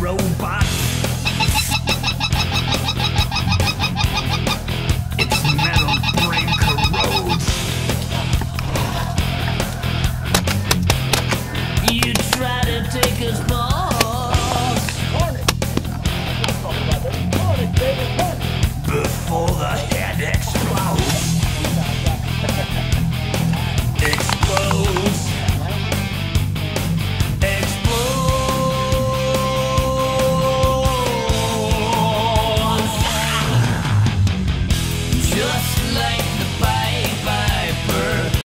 robot.